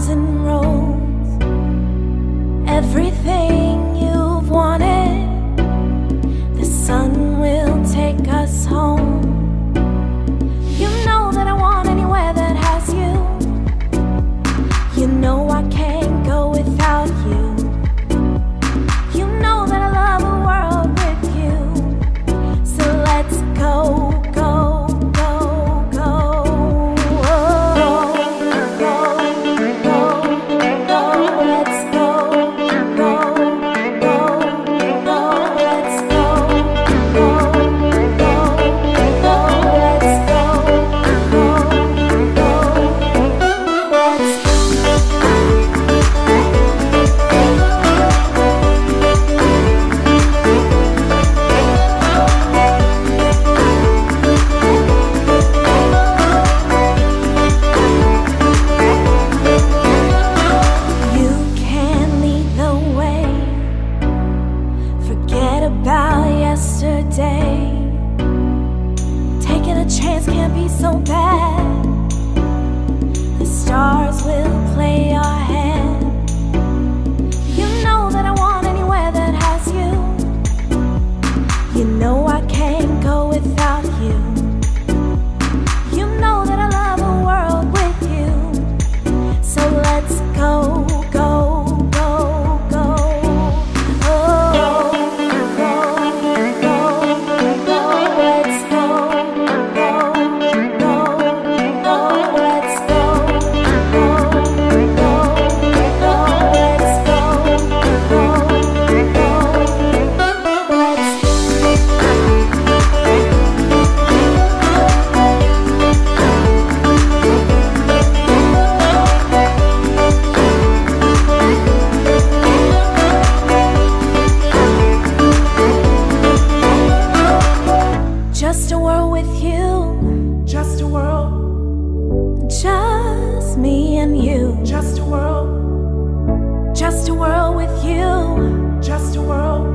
thousand yesterday. Taking a chance can't be so bad. The stars will play our hand. You know that I want anywhere that has you. You know I can't go without. Just a world. Just a world with you. Just a world.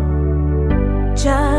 Just